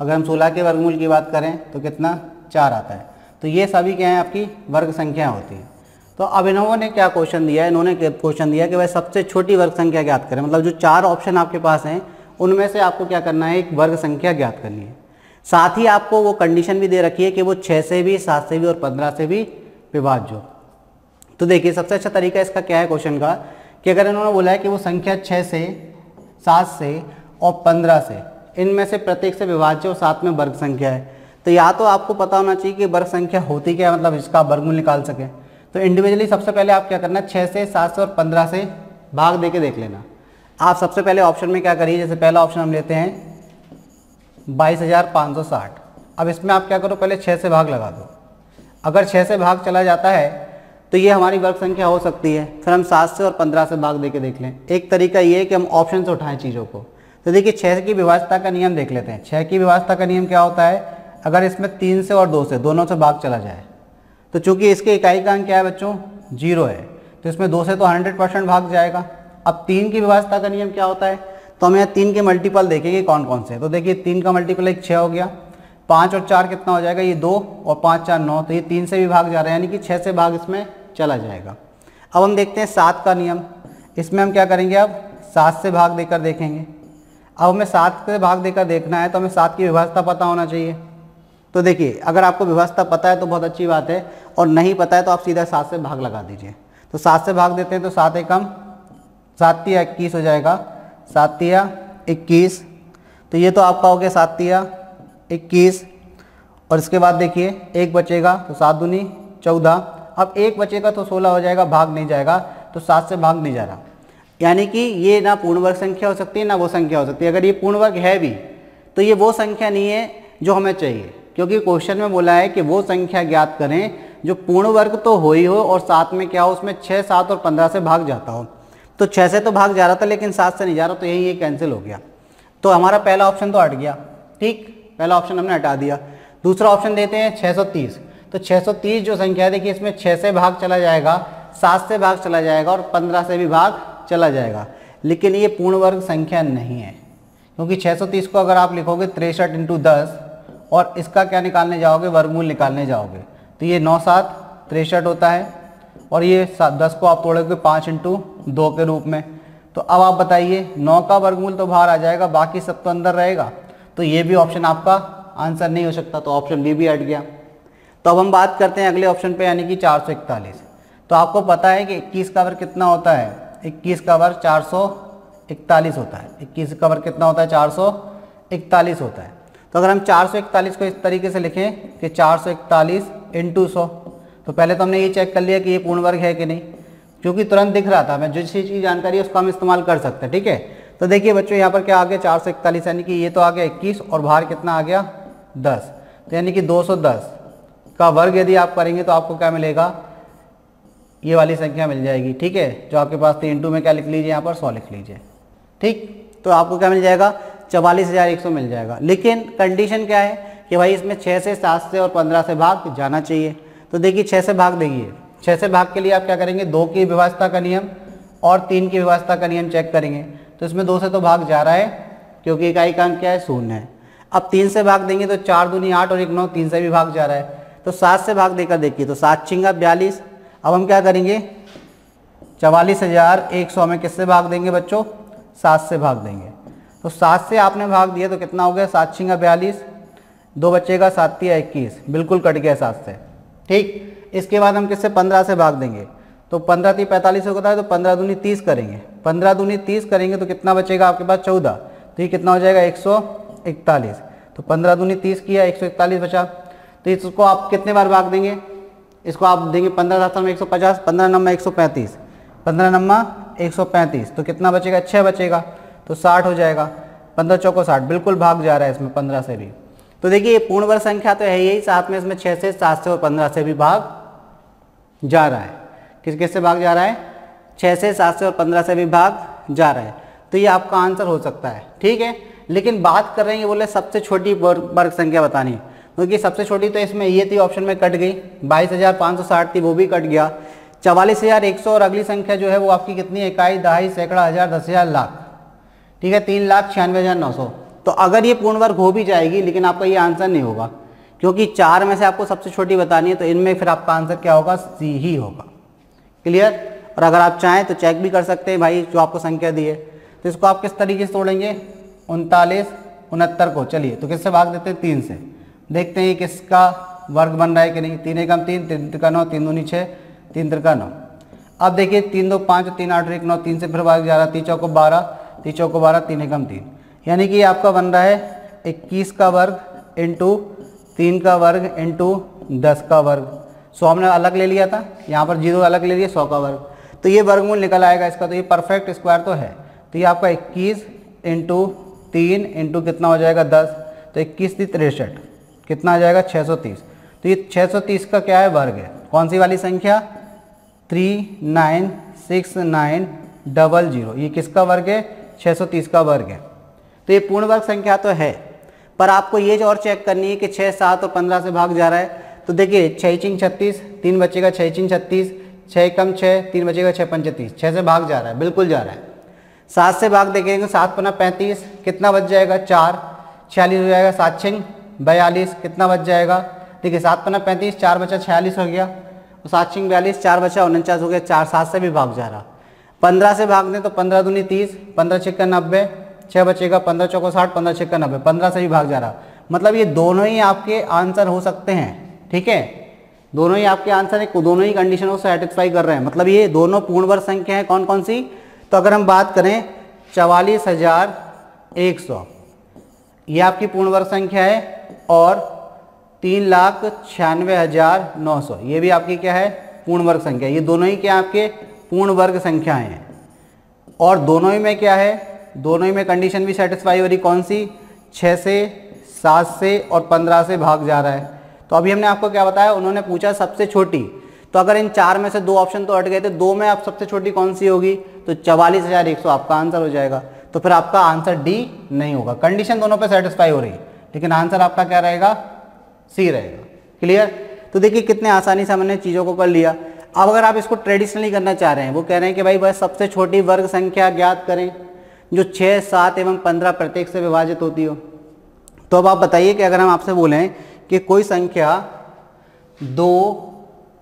अगर हम सोलह के वर्गमूल की बात करें तो कितना? चार आता है। तो ये सभी क्या है, आपकी वर्ग संख्या होती है। तो अब इन्होंने क्या क्वेश्चन दिया है? इन्होंने क्वेश्चन दिया कि वह सबसे छोटी वर्ग संख्या ज्ञात करें। मतलब जो चार ऑप्शन आपके पास हैं, उनमें से आपको क्या करना है, एक वर्ग संख्या ज्ञात करनी है। साथ ही आपको वो कंडीशन भी दे रखी है कि वो छः से भी, सात से भी और पंद्रह से भी विभाज्य तो देखिए, सबसे अच्छा तरीका इसका क्या है क्वेश्चन का, कि अगर इन्होंने बोला है कि वो संख्या छः से, सात से और पंद्रह से, इनमें से प्रत्येक से विभाज्य और सात में वर्ग संख्या है। तो या तो आपको पता होना चाहिए कि वर्ग संख्या होती क्या है मतलब इसका वर्गमूल निकाल सके। तो इंडिविजुअली सबसे पहले आप क्या करना छः से, सात से और पंद्रह से भाग दे के देख लेना। आप सबसे पहले ऑप्शन में क्या करिए, जैसे पहला ऑप्शन हम लेते हैं, बाईस हज़ार पाँच सौ साठ। अब इसमें आप क्या करो, पहले छः से भाग लगा दो। अगर छः से भाग चला जाता है तो ये हमारी वर्ग संख्या हो सकती है। फिर हम सात से और पंद्रह से भाग दे के देख लें। एक तरीका ये है कि हम ऑप्शन से उठाएँ चीज़ों को। तो देखिए छः की विभाजता का नियम देख लेते हैं। छः की विभाजता का नियम क्या होता है? अगर इसमें तीन से और दो से, दोनों से भाग चला जाए तो चूँकि इसके इकाई का अंक क्या है बच्चों? ज़ीरो है। तो इसमें दो से तो हंड्रेड परसेंट भाग जाएगा। अब तीन की विभाजता का नियम क्या होता है? तो हम यहाँ तीन के मल्टीपल देखेंगे कौन कौन से तो देखिए, तीन का मल्टीपल एक छः हो गया। पाँच और चार कितना हो जाएगा? ये दो और पाँच, चार, नौ तो ये तीन से भी भाग जा रहा है, यानी कि छः से भाग इसमें चला जाएगा। अब हम देखते हैं सात का नियम। इसमें हम क्या करेंगे अब? सात से भाग देकर देखेंगे। अब हमें सात से भाग देकर देखना है तो हमें सात की विभाजता पता होना चाहिए। तो देखिए, अगर आपको व्यवस्था पता है तो बहुत अच्छी बात है, और नहीं पता है तो आप सीधा सात से भाग लगा दीजिए। तो सात से भाग देते हैं तो सात एकम सातिया इक्कीस हो जाएगा। सातिया इक्कीस तो ये तो आपका हो गया सातिया इक्कीस और इसके बाद देखिए, एक बचेगा तो सात दूनी, चौदह। अब एक बचेगा तो सोलह हो जाएगा, भाग नहीं जाएगा तो सात से भाग नहीं जा रहा। यानी कि ये ना पूर्ण वर्ग संख्या हो सकती है, ना वो संख्या हो सकती है। अगर ये पूर्ण वर्ग है भी तो ये वो संख्या नहीं है जो हमें चाहिए। क्योंकि क्वेश्चन में बोला है कि वो संख्या ज्ञात करें, जो पूर्ण वर्ग तो हो ही हो, और साथ में क्या हो, उसमें छः सात और पंद्रह से भाग जाता हो। तो छः से तो भाग जा रहा था, लेकिन सात से नहीं जा रहा तो यही ये कैंसिल हो गया। तो हमारा पहला ऑप्शन तो हट गया। ठीक? पहला ऑप्शन हमने हटा दिया। दूसरा ऑप्शन देते हैं छः सौ तीस। तो छः सौ तीस जो संख्या है देखिए इसमें छः से भाग चला जाएगा, सात से भाग चला जाएगा और पंद्रह से भी भाग चला जाएगा। लेकिन ये पूर्ण वर्ग संख्या नहीं है, क्योंकि 630 को अगर आप लिखोगे तिरसठ इंटू दस और इसका क्या निकालने जाओगे? वर्गमूल निकालने जाओगे। तो ये नौ सात तिरसठ होता है और ये दस को आप तोड़ोगे पाँच इंटू दो के रूप में। तो अब आप बताइए, नौ का वर्गमूल तो बाहर आ जाएगा, बाकी सब तो अंदर रहेगा। तो ये भी ऑप्शन आपका आंसर नहीं हो सकता तो ऑप्शन बी भी हट गया। तो अब हम बात करते हैं अगले ऑप्शन पे, यानी कि चार सौ इकतालीस। तो आपको पता है कि इक्कीस का वर्ग कितना होता है? इक्कीस का वर्ग चार सौ इकतालीस होता है। इक्कीस का वर्ग कितना होता है? चार सौ इकतालीस होता है। तो अगर हम 441 को इस तरीके से लिखें कि 441 सौ इकतालीस इंटू सौ तो पहले तो हमने ये चेक कर लिया कि ये पूर्ण वर्ग है कि नहीं। क्योंकि तुरंत दिख रहा था, मैं जिस चीज़ की जानकारी है, उसको हम इस्तेमाल कर सकते हैं, ठीक है? तो देखिए बच्चों, यहाँ पर क्या आ गया? चार सौ इकतालीस, यानी कि ये तो आ गया इक्कीस, और बाहर कितना आ गया? दस। तो यानी कि दो सौ दस का वर्ग यदि आप करेंगे तो आपको क्या मिलेगा? ये वाली संख्या मिल जाएगी, ठीक है? जो आपके पास थी इंटू में क्या लिख लीजिए, यहाँ पर सौ लिख लीजिए, ठीक? तो आपको क्या मिल जाएगा? चवालीस हज़ार एक सौ मिल जाएगा। लेकिन कंडीशन क्या है कि भाई इसमें छः से सात से और पंद्रह से भाग जाना चाहिए। तो देखिए छः से भाग देखिए। छः से भाग के लिए आप क्या करेंगे? दो की व्यवस्था का नियम और तीन की व्यवस्था का नियम चेक करेंगे। तो इसमें दो से तो भाग जा रहा है, क्योंकि इकाई का अंक क्या है? शून्य है। अब तीन से भाग देंगे तो चार दूनी आठ और एक नौ, तीन से भी भाग जा रहा है। तो सात से भाग देकर देखिए तो सात छिंगा बयालीस। अब हम क्या करेंगे? चवालीस हज़ार एक सौ में किससे भाग देंगे बच्चों? सात से भाग देंगे। तो सात से आपने भाग दिया तो कितना हो गया? सात छिंगा बयालीस। दो बच्चे का सात या इक्कीस। बिल्कुल कट गया सात से। ठीक? इसके बाद हम किससे? पंद्रह से भाग देंगे। तो पंद्रह तीस पैंतालीस होता है तो पंद्रह दूनी तीस करेंगे। पंद्रह दूनी तीस करेंगे तो कितना बचेगा आपके पास? चौदह। तो ये कितना हो जाएगा? एक सौ इकतालीस। तो पंद्रह दूनी तीस किया, एक सौ इकतालीस बचा। तो इसको आप कितने बार भाग देंगे? इसको आप देंगे पंद्रह सात में एक सौ पचास, पंद्रह नंबर एक सौ पैंतीस। पंद्रह नंबर एक सौ पैंतीस। तो कितना बचेगा? छः बचेगा। तो साठ हो जाएगा। पंद्रह चौको साठ। बिल्कुल भाग जा रहा है इसमें पंद्रह से भी। तो देखिए पूर्ण वर्ग संख्या तो है यही, साथ में इसमें छः से सात से और पंद्रह से भी भाग जा रहा है। किस किस से भाग जा रहा है? छः से सात से और पंद्रह से भी भाग जा रहा है। तो ये आपका आंसर हो सकता है, ठीक है? लेकिन बात कर रहे हैं ये बोले सबसे छोटी वर्ग संख्या बतानी। क्योंकि तो सबसे छोटी तो इसमें ये थी ऑप्शन में कट गई। बाईस हज़ार पाँच सौ साठ थी, वो भी कट गया। चवालीस हज़ार एक सौ और अगली संख्या जो है वो आपकी कितनी इकाई, दहाई, सैकड़ा, हज़ार, दस हज़ार, लाख। ठीक है? तीन लाख छियानवे हज़ार नौ सौ। तो अगर ये पूर्ण वर्ग हो भी जाएगी, लेकिन आपका ये आंसर नहीं होगा। क्योंकि चार में से आपको सबसे छोटी बतानी है तो इनमें फिर आपका आंसर क्या होगा? सी ही होगा। क्लियर? और अगर आप चाहें तो चेक भी कर सकते हैं भाई, जो आपको संख्या दी है। तो इसको आप किस तरीके से तोड़ेंगे? उनतालीस, उनहत्तर को। चलिए तो किससे भाग देते हैं? तीन से। देखते हैं किसका वर्ग बन रहा है कि नहीं। तीन एकम तीन तीन त्रिका नौ, तीन दूनी छः तीन त्रिका नौ। अब देखिए, तीन दो पाँच, तीन आठ, एक नौ, तीन से फिर भाग जा रहा है। तीन चौको बारह, तीन चौको बारह, तीन एकम तीन। यानी कि आपका बन रहा है इक्कीस का वर्ग इंटू तीन का वर्ग इंटू दस का वर्ग। सौ हमने अलग ले लिया था, यहाँ पर ज़ीरो अलग ले लिया सौ का वर्ग। तो ये वर्गमूल निकल आएगा इसका तो ये परफेक्ट स्क्वायर तो है। तो ये आपका इक्कीस इंटू तीन इंटू कितना हो जाएगा दस तो इक्कीस थी तिरसठ, कितना आ जाएगा छः सौ तीस। तो ये छः सौ तीस का क्या है, वर्ग है। कौन सी वाली संख्या? Three nine six nine double zero ये किसका वर्ग है? छः सौ तीस का वर्ग है। तो ये पूर्ण वर्ग संख्या तो है, पर आपको ये और चेक करनी है कि छः सात और पंद्रह से भाग जा रहा है। तो देखिए छः चिंग छत्तीस, तीन बचेगा छः चिंग छत्तीस छः कम छः तीन बचेगा छः पंचतीस। छः से भाग जा रहा है, बिल्कुल जा रहा है। सात से भाग देखेंगे, सात पन्ना पैंतीस, कितना बच जाएगा? चार। छियालीस हो जाएगा सात छिंग बयालीस, कितना बच जाएगा? देखिए, सात पन्ना पैंतीस, चार बचा छियालीस हो गया। तो सात छिंग बयालीस, चार बचा उनचास हो गया, चार सात से भी भाग जा रहा। पंद्रह से भाग दें तो पंद्रह दूनी तीस, पंद्रह छिक्का नब्बे छः बचेगा पंद्रह चौको साठ पंद्रह छिक्का नब्बे, पंद्रह से भी भाग जा रहा। मतलब ये दोनों ही आपके आंसर हो सकते हैं। ठीक है? दोनों ही आपके आंसर है, दोनों ही कंडीशन को सेटिस्फाई कर रहे हैं। मतलब ये दोनों पूर्ण वर्ग संख्या है कौन कौन सी? तो अगर हम बात करें, चवालीस हज़ार एक सौ। ये आपकी पूर्ण वर्ग संख्या है और तीन लाख छियानवे हज़ार नौ सौ। ये भी आपकी क्या है? पूर्ण वर्ग संख्या। ये दोनों ही क्या आपके पूर्ण वर्ग संख्याएँ हैं। और दोनों ही में क्या है? दोनों ही में कंडीशन भी सेटिस्फाई हो रही कौन सी? छः से सात से और पंद्रह से भाग जा रहा है। तो अभी हमने आपको क्या बताया? उन्होंने पूछा सबसे छोटी। तो अगर इन चार में से दो ऑप्शन तो हट गए थे, दो में आप सबसे छोटी कौन सी होगी? तो चवालीस हज़ार एक सौ आपका आंसर हो जाएगा। तो फिर आपका आंसर डी नहीं होगा। कंडीशन दोनों पे सेटिस्फाई हो रही लेकिन आंसर आपका क्या रहेगा? सी रहेगा। क्लियर तो देखिए कितने आसानी से हमने चीज़ों को कर लिया। अब अगर आप इसको ट्रेडिशनली करना चाह रहे हैं, वो कह रहे हैं कि भाई बस सबसे छोटी वर्ग संख्या ज्ञात करें, जो छः सात एवं पंद्रह प्रत्येक से विभाजित होती हो। तो अब आप बताइए कि अगर हम आपसे बोलें कि कोई संख्या दो,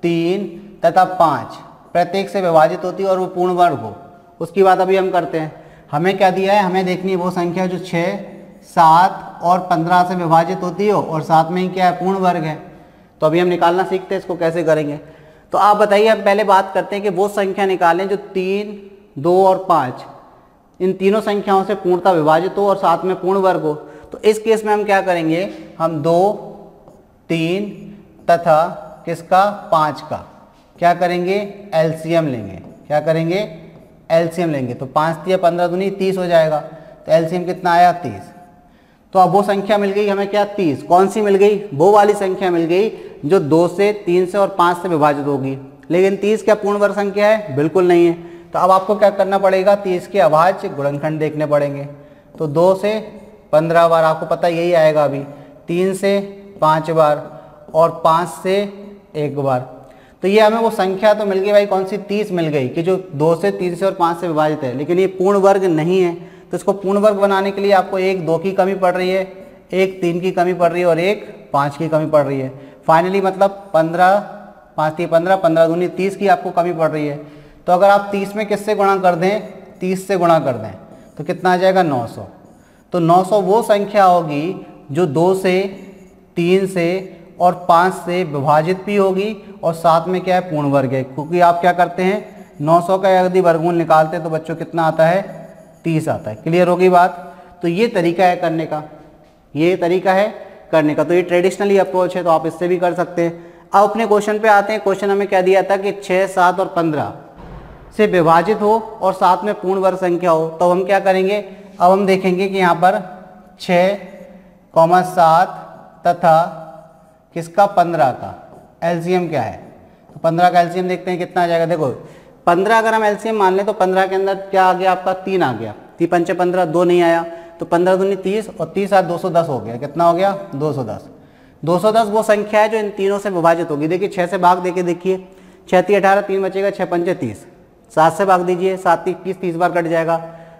तीन तथा पाँच प्रत्येक से विभाजित होती है और वो पूर्ण वर्ग हो। उसकी बात अभी हम करते हैं। हमें क्या दिया है? हमें देखनी है वो संख्या जो छः, सात और पंद्रह से विभाजित होती हो और साथ में ही क्या है? पूर्ण वर्ग है। तो अभी हम निकालना सीखते हैं, इसको कैसे करेंगे? तो आप बताइए, हम पहले बात करते हैं कि वो संख्या निकालें जो तीन, दो और पाँच। इन तीनों संख्याओं से पूर्णता विभाजित हो और साथ में पूर्ण वर्ग हो। तो इस केस में हम क्या करेंगे? हम दो तीन तथा किसका? पाँच का। क्या करेंगे? एलसीएम लेंगे। क्या करेंगे? एलसीएम लेंगे। तो पाँच तीय पंद्रह दूनी तीस हो जाएगा। तो एलसीएम कितना आया? तीस। तो अब वो संख्या मिल गई हमें क्या? तीस। कौन सी मिल गई? वो वाली संख्या मिल गई जो दो से तीन से और पाँच से विभाजित होगी। लेकिन तीस क्या पूर्ण वर्ग संख्या है? बिल्कुल नहीं है। तो अब आपको क्या करना पड़ेगा? तीस के अभाज्य गुणनखंड देखने पड़ेंगे। तो दो से पंद्रह बार आपको पता यही आएगा अभी। तीन से पाँच बार और पाँच से एक बार। तो ये हमें वो संख्या तो मिल गई भाई, कौन सी? तीस मिल गई कि जो दो से तीन से और पाँच से विभाजित है। लेकिन ये पूर्ण वर्ग नहीं है। तो इसको पूर्ण वर्ग बनाने के लिए आपको एक दो की कमी पड़ रही है, एक तीन की कमी पड़ रही है और एक पाँच की कमी पड़ रही है। फाइनली मतलब पंद्रह, पाँच तीन पंद्रह पंद्रह दूनी तीस की आपको कमी पड़ रही है। तो अगर आप तीस में किससे गुणा कर दें? तीस से गुणा कर दें। तो कितना आ जाएगा? नौ सौ। तो नौ सौ वो संख्या होगी जो दो से तीन से और पाँच से विभाजित भी होगी और साथ में क्या है पूर्ण वर्ग है। क्योंकि आप क्या करते हैं 900 का यदि वर्गमूल निकालते हैं तो बच्चों कितना आता है 30 आता है। क्लियर होगी बात? तो ये तरीका है करने का। ये तरीका है करने का। तो ये ट्रेडिशनली अप्रोच है तो आप इससे भी कर सकते हैं। अब अपने क्वेश्चन पे आते हैं। क्वेश्चन हमें क्या दिया था कि छः सात और पंद्रह से विभाजित हो और साथ में पूर्ण वर्ग संख्या हो। तो हम क्या करेंगे? अब हम देखेंगे कि यहाँ पर छः कॉमा सात तथा किसका? पंद्रह का। एलसीएम क्या है? तो पंद्रह का एलसीएम देखते हैं कितना आ जाएगा। देखो, पंद्रह अगर हम एलसीएम मान लें तो पंद्रह के अंदर क्या आ गया? आपका तीन आ गया। ती पंचे पंद्रह, दो नहीं आया। तो पंद्रह दूनी तीस और तीस आठ दो सौ दस हो गया। कितना हो गया? दो सौ दस। दो सौ दस वो संख्या है जो इन तीनों से विभाजित होगी। देखिए छः से भाग देके देखिए। छः ती अठारह, तीन बचेगा छः पंचे तीस। सात से भाग दीजिए। सात इक्कीस तीस बार कट जाएगा।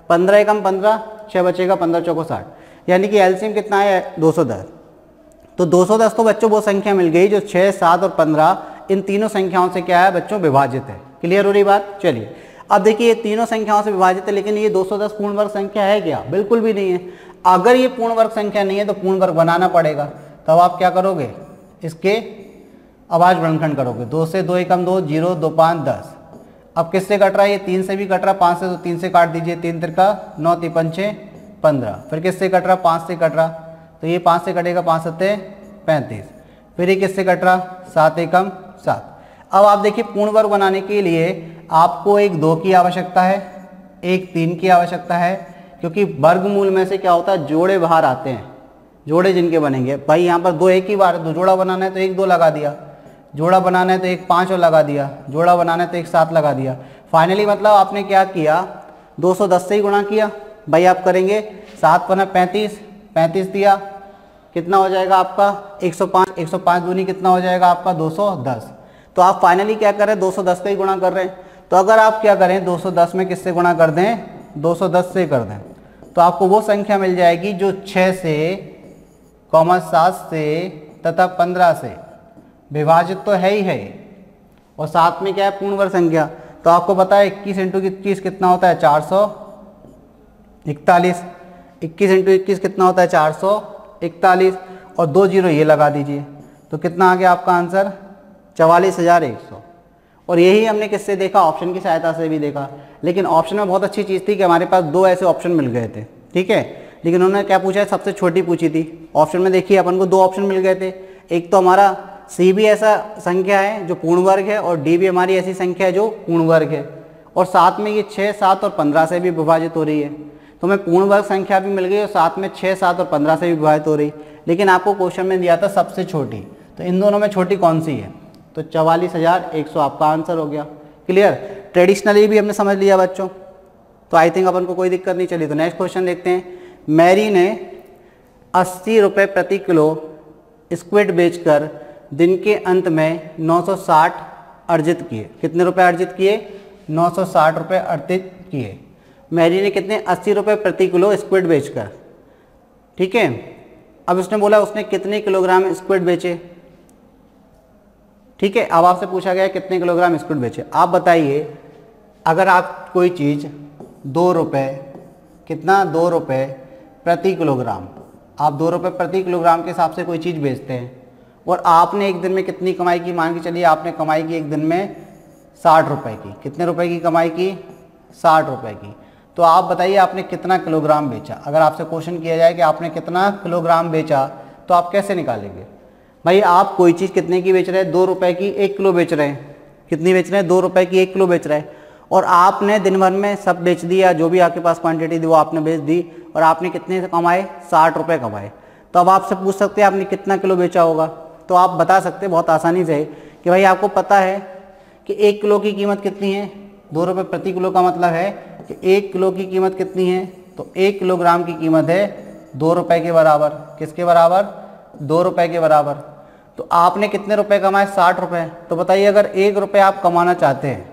पंद्रह एकम पंद्रह छः बचेगा, पंद्रह चौको साठ यानी कि एलसीएम कितना है? दो सौ दस। तो 210 तो बच्चों वो संख्या मिल गई, जो छः सात और पंद्रह, इन तीनों संख्याओं से क्या है बच्चों विभाजित है। क्लियर हो रही बात? चलिए। अब देखिए, ये तीनों संख्याओं से विभाजित है, लेकिन ये 210 पूर्ण वर्ग संख्या है क्या? बिल्कुल भी नहीं है। अगर ये पूर्ण वर्ग संख्या नहीं है तो पूर्ण वर्ग बनाना पड़ेगा। तब आप क्या करोगे? इसके आवाज़ वर्णखंड करोगे। दो से दो एकम दो, ज़ीरो दो पाँच दस। अब किससे कट रहा है? ये तीन से भी कट रहा, पाँच से तो तीन से काट दीजिए, तीन तिरका, नौ तिपन छः पंद्रह। फिर किससे कट रहा? पाँच से कट रहा। तो ये पाँच से कटेगा पाँच सत्ते पैंतीस। फिर ये किससे कट रहा सात एकम सात। अब आप देखिए पूर्ण वर्ग बनाने के लिए आपको एक दो की आवश्यकता है, एक तीन की आवश्यकता है, क्योंकि वर्गमूल में से क्या होता है, जोड़े बाहर आते हैं। जोड़े जिनके बनेंगे। भाई यहाँ पर दो एक ही बार दो जोड़ा बनाना है तो एक दो लगा दिया। जोड़ा बनाना है तो एक पाँच और लगा दिया। जोड़ा बनाना है तो एक सात लगा दिया। फाइनली मतलब आपने क्या किया 210 से ही गुणा किया। भाई आप करेंगे सात पना पैंतीस पैंतीस दिया, कितना हो जाएगा आपका? 105 105 दूनी कितना हो जाएगा आपका? 210 तो आप फाइनली क्या कर रहे हैं? 210 का ही गुणा कर रहे हैं। तो अगर आप क्या करें 210 में किससे गुणा कर दें? 210 से कर दें। तो आपको वो संख्या मिल जाएगी जो 6 से, कॉमा सात से, तथा 15 से। विभाजित तो है ही है। और साथ में क्या है? पूर्ण संख्या। तो आपको पता है इक्कीस इंटू इक्कीस कितना होता है? चार सौ इकतालीस। इक्कीस इंटू इक्कीस कितना होता है? चार सौ इकतालीस। और दो ज़ीरो ये लगा दीजिए। तो कितना आ गया आपका आंसर? चवालीस हज़ार एक सौ। और यही हमने किससे देखा? ऑप्शन की सहायता से भी देखा। लेकिन ऑप्शन में बहुत अच्छी चीज़ थी कि हमारे पास दो ऐसे ऑप्शन मिल गए थे। ठीक है? लेकिन उन्होंने क्या पूछा है? सबसे छोटी पूछी थी। ऑप्शन में देखिए, अपन को दो ऑप्शन मिल गए थे। एक तो हमारा सी भी ऐसा संख्या है जो पूर्ण वर्ग है और डी भी हमारी ऐसी संख्या है जो पूर्ण वर्ग है। और साथ में ये छः, सात और पंद्रह से भी विभाजित हो रही है। तो हमें पूर्ण वर्ग संख्या भी मिल गई और साथ में छः सात और पंद्रह से भी विभाजित हो रही। लेकिन आपको क्वेश्चन में दिया था सबसे छोटी। तो इन दोनों में छोटी कौन सी है? तो चवालीस हज़ार एक सौ आपका आंसर हो गया। क्लियर ट्रेडिशनली भी हमने समझ लिया बच्चों। तो आई थिंक अपन को कोई दिक्कत नहीं चली। तो नेक्स्ट क्वेश्चन देखते हैं। मैरी ने अस्सी रुपये प्रति किलो स्क्विड बेचकर दिन के अंत में 960 अर्जित किए। कितने रुपए अर्जित किए? 960 रुपए अर्जित किए। मैरी ने कितने अस्सी रुपये प्रति किलो स्क्विड बेचकर। ठीक है? अब उसने बोला, उसने कितने किलोग्राम स्क्विड बेचे? ठीक है? अब आपसे पूछा गया, कितने किलोग्राम स्क्विड बेचे? आप बताइए, अगर आप कोई चीज़ दो रुपये कितना दो रुपये प्रति किलोग्राम? आप दो रुपये प्रति किलोग्राम के हिसाब से कोई चीज़ बेचते हैं और आपने एक दिन में कितनी कमाई की? मान के चलिए आपने कमाई की एक दिन में साठ रुपए की। कितने रुपए की कमाई की? साठ रुपए की। तो आप बताइए आपने कितना किलोग्राम बेचा? अगर आपसे क्वेश्चन किया जाए कि आपने कितना किलोग्राम बेचा तो आप कैसे निकालेंगे? भाई, आप कोई चीज़ कितने की बेच रहे हैं? दो रुपए की एक किलो बेच रहे हैं। कितनी बेच रहे हैं? दो रुपए की एक किलो बेच रहे हैं। और आपने दिन भर में सब बेच दिया, जो भी आपके पास क्वांटिटी थी वो आपने बेच दी, और आपने कितने कमाए? साठ रुपये कमाए। तो अब आपसे पूछ सकते हैं, आपने कितना किलो बेचा होगा? तो आप बता सकते हैं, बहुत आसानी से कि भाई, आपको पता है कि एक किलो की कीमत कितनी है? दो रुपये प्रति किलो का मतलब है कि एक किलो की कीमत कितनी है? तो एक किलोग्राम की कीमत है दो रुपए के बराबर। किसके बराबर? दो रुपए के बराबर। तो आपने कितने रुपए कमाए? साठ रुपए। तो बताइए, अगर एक रुपये आप कमाना चाहते हैं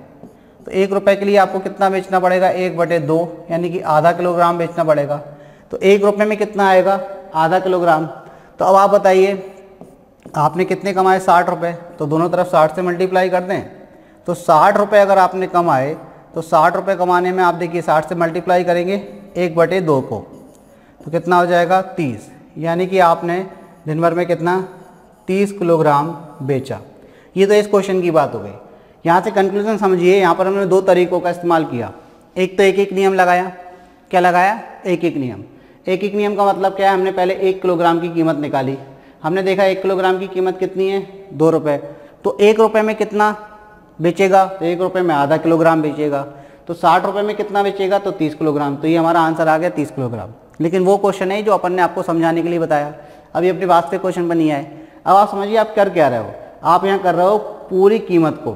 तो एक रुपए के लिए आपको कितना बेचना पड़ेगा? एक बटे दो, यानी कि आधा किलोग्राम बेचना पड़ेगा। तो एक रुपये में कितना आएगा? आधा किलोग्राम। तो अब आप बताइए, आपने कितने कमाए? साठ रुपये तो दोनों तरफ़ साठ से मल्टीप्लाई कर दें। तो साठ रुपये अगर आपने कमाए तो साठ रुपये कमाने में आप देखिए साठ से मल्टीप्लाई करेंगे, एक बटे दो को। तो कितना हो जाएगा? तीस। यानी कि आपने दिन भर में कितना? तीस किलोग्राम बेचा। ये तो इस क्वेश्चन की बात हो गई। यहाँ से कंक्लूजन समझिए, यहाँ पर हमने दो तरीकों का इस्तेमाल किया। एक तो एक एक नियम लगाया। क्या लगाया? एक एक नियम। एक एक नियम का मतलब क्या है? हमने पहले एक किलोग्राम की कीमत निकाली। हमने देखा एक किलोग्राम की कीमत कितनी है? दो रुपये तो एक रुपये में कितना? बेचेगा तो एक रुपये में आधा किलोग्राम बेचेगा। तो साठ रुपये में कितना बेचेगा? तो तीस किलोग्राम। तो ये हमारा आंसर आ गया तीस किलोग्राम। लेकिन वो क्वेश्चन है जो अपन ने आपको समझाने के लिए बताया। अभी अपने वास्तविक क्वेश्चन पर नहीं आए। अब आप समझिए, आप कर क्या रहे हो? आप यहाँ कर रहे हो पूरी कीमत को।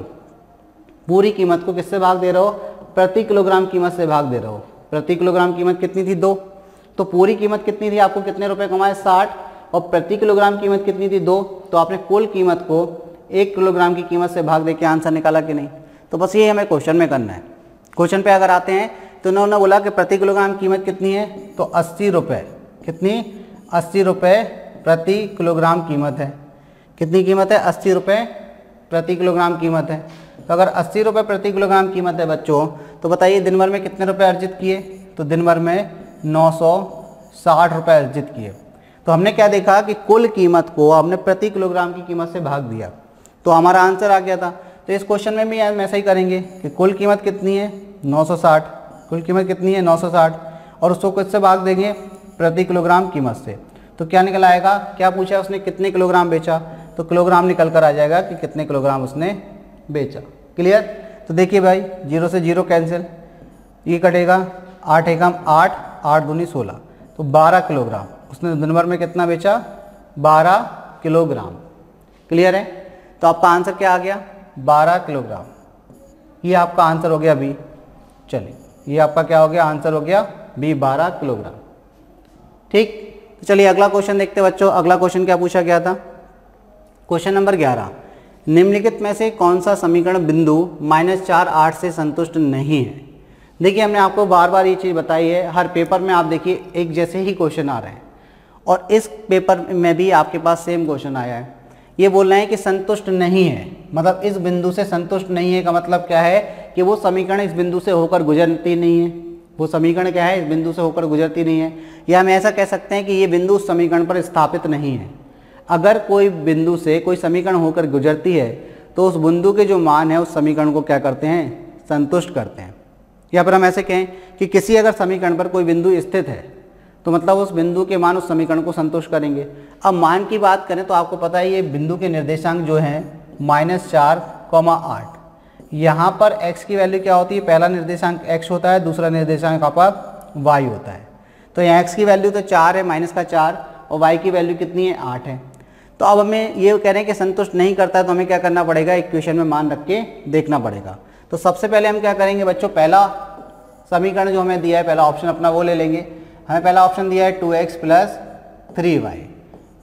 पूरी कीमत को किससे भाग दे रहे हो? प्रति किलोग्राम कीमत से भाग दे रहे हो। प्रति किलोग्राम कीमत कितनी थी? दो। तो पूरी कीमत कितनी थी? आपको कितने रुपए कमाए? साठ। और प्रति किलोग्राम कीमत कितनी थी? दो। तो आपने कुल कीमत को एक किलोग्राम की कीमत से भाग दे के आंसर निकाला कि नहीं? तो बस ये हमें क्वेश्चन में करना है। क्वेश्चन पे अगर आते हैं तो उन्होंने बोला कि प्रति किलोग्राम कीमत कितनी है? तो अस्सी रुपये कितनी? अस्सी रुपये प्रति किलोग्राम कीमत है। कितनी कीमत है? अस्सी रुपये प्रति किलोग्राम कीमत है। तो अगर अस्सी रुपये प्रति किलोग्राम कीमत है बच्चों तो बताइए दिन भर में कितने रुपये अर्जित किए? तो दिन भर में नौ सौ साठ रुपये अर्जित किए। तो हमने क्या देखा कि कुल कीमत को हमने प्रति किलोग्राम की कीमत से भाग दिया। तो हमारा आंसर आ गया था। तो इस क्वेश्चन में भी हम ऐसा ही करेंगे कि कुल कीमत कितनी है? 960 कुल कीमत कितनी है? 960 और उसको किससे भाग देंगे प्रति किलोग्राम कीमत से। तो क्या निकल आएगा? क्या पूछा उसने? कितने किलोग्राम बेचा? तो किलोग्राम निकल कर आ जाएगा कि कितने किलोग्राम उसने बेचा। क्लियर तो देखिए भाई, ज़ीरो से ज़ीरो कैंसिल ये कटेगा आठ एकम आठ आठ दूनी सोलह। तो बारह किलोग्राम। उसने दिन भर में कितना बेचा? बारह किलोग्राम। क्लियर है? तो आपका आंसर क्या आ गया? बारह किलोग्राम। ये आपका आंसर हो गया बी। चलिए, ये आपका क्या हो गया? आंसर हो गया बी, बारह किलोग्राम। ठीक? तो चलिए, अगला क्वेश्चन देखते बच्चों। अगला क्वेश्चन क्या पूछा गया था? क्वेश्चन नंबर ग्यारह। निम्नलिखित में से कौन सा समीकरण बिंदु माइनस चार आठ से संतुष्ट नहीं है? देखिए, हमने आपको बार बार ये चीज़ बताई है। हर पेपर में आप देखिए, एक जैसे ही क्वेश्चन आ रहे हैं। और इस पेपर में भी आपके पास सेम क्वेश्चन आया है। ये बोल रहे हैं कि संतुष्ट नहीं है। मतलब इस बिंदु से संतुष्ट नहीं है का मतलब क्या है कि वो समीकरण इस बिंदु से होकर गुजरती नहीं है। वो समीकरण क्या है? इस बिंदु से होकर गुजरती नहीं है। या हम ऐसा कह सकते हैं कि ये बिंदु उस समीकरण पर स्थापित नहीं है। अगर कोई बिंदु से कोई समीकरण होकर गुजरती है तो उस बिंदु के जो मान है, उस समीकरण को क्या करते हैं? संतुष्ट करते हैं। या फिर हम ऐसे कहें कि किसी अगर समीकरण पर कोई बिंदु स्थित है तो मतलब उस बिंदु के मान उस समीकरण को संतुष्ट करेंगे। अब मान की बात करें तो आपको पता है ये बिंदु के निर्देशांक जो हैं, माइनस चार कौमा आठ। यहाँ पर x की वैल्यू क्या होती है? पहला निर्देशांक x होता है, दूसरा निर्देशांक आपका y होता है। तो यहाँ x की वैल्यू तो चार है, माइनस का चार, और y की वैल्यू कितनी है? आठ है। तो अब हमें ये कह रहे हैं कि संतुष्ट नहीं करता है तो हमें क्या करना पड़ेगा? इक्वेशन में मान रख के देखना पड़ेगा। तो सबसे पहले हम क्या करेंगे बच्चों? पहला समीकरण जो हमें दिया है, पहला ऑप्शन अपना वो ले लेंगे। हमें पहला ऑप्शन दिया है two X plus three Y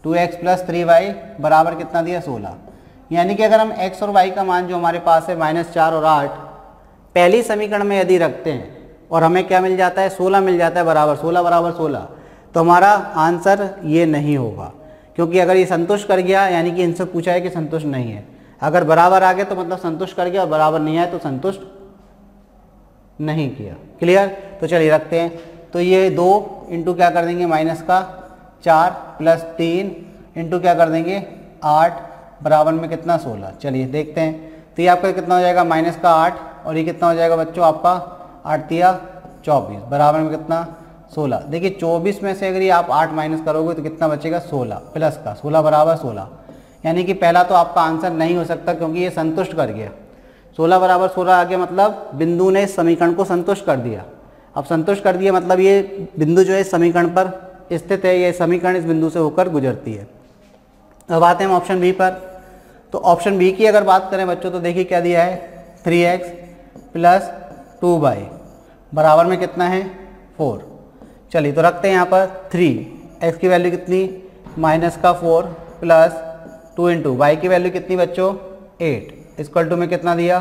two X plus three Y बराबर कितना दिया? सोलह. यानी कि अगर हम एक्स और वाई का मान जो हमारे पास है माइनस चार और आठ, पहली समीकरण में यदि रखते हैं और हमें क्या मिल जाता है? सोलह मिल जाता है बराबर, सोलह बराबर सोलह तो हमारा आंसर ये नहीं होगा। क्योंकि अगर ये संतुष्ट कर गया, यानी कि इनसे पूछा है कि संतुष्ट नहीं है। अगर बराबर आ गया तो मतलब संतुष्ट कर गया और बराबर नहीं आए तो संतुष्ट नहीं किया। क्लियर तो चलिए रखते हैं। तो ये दो इंटू क्या कर देंगे? माइनस का चार प्लस तीन इंटू क्या कर देंगे? आठ बराबर में कितना? सोलह। चलिए देखते हैं। तो ये आपका कितना हो जाएगा? माइनस का आठ और ये कितना हो जाएगा बच्चों? आपका आठ तिया चौबीस। बराबर में कितना? सोलह। देखिए, चौबीस में से अगर ये आप आठ माइनस करोगे तो कितना बचेगा? सोलह प्लस का। सोलह बराबर सोलह। यानी कि पहला तो आपका आंसर नहीं हो सकता क्योंकि ये संतुष्ट कर गया। सोलह बराबर सोलह आ गया मतलब बिंदु ने इस समीकरण को संतुष्ट कर दिया। अब संतुष्ट कर दिया मतलब ये बिंदु जो है समीकरण पर स्थित है, ये समीकरण इस बिंदु से होकर गुजरती है। अब आते हैं ऑप्शन बी पर। तो ऑप्शन बी की अगर बात करें बच्चों तो देखिए क्या दिया है? Three X plus two Y बराबर में कितना है? फोर चलिए तो रखते हैं यहाँ पर थ्री एक्स की वैल्यू कितनी? माइनस का four plus two into Y की वैल्यू कितनी बच्चों? एट इक्वल टू में कितना दिया?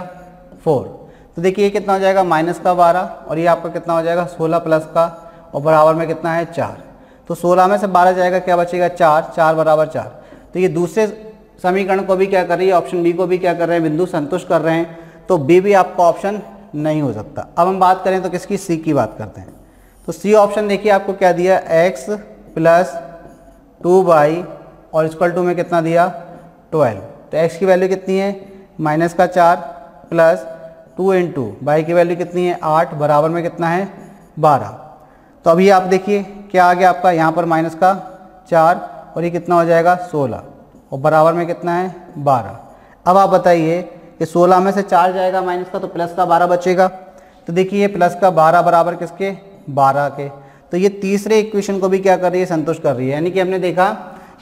फोर तो देखिए ये कितना हो जाएगा? माइनस का बारह, और ये आपका कितना हो जाएगा? सोलह प्लस का, और बराबर में कितना है? चार। तो सोलह में से बारह जाएगा, क्या बचेगा? चार चार बराबर चार। तो ये दूसरे समीकरण को भी क्या कर रही है? ऑप्शन बी को भी क्या कर रहे हैं? बिंदु संतुष्ट कर रहे हैं। तो बी भी आपका ऑप्शन नहीं हो सकता। अब हम बात करें तो किसकी? सी की बात करते हैं। तो सी ऑप्शन देखिए, आपको क्या दिया? एक्स प्लस टू बाई, और इक्वल टू में कितना दिया? ट्वेल्व। तो एक्स की वैल्यू कितनी है? माइनस का चार plus two into, by की वैल्यू कितनी है? आठ बराबर में कितना है? बारह। तो अभी आप देखिए, क्या आ गया आपका? यहाँ पर माइनस का चार, और ये कितना हो जाएगा? सोलह। और बराबर में कितना है? बारह। अब आप बताइए कि सोलह में से चार जाएगा माइनस का तो प्लस का बारह बचेगा। तो देखिए, ये प्लस का बारह बराबर किसके? बारह के। तो ये तीसरे इक्वेशन को भी क्या कर रही है? संतुष्ट कर रही है। यानी कि हमने देखा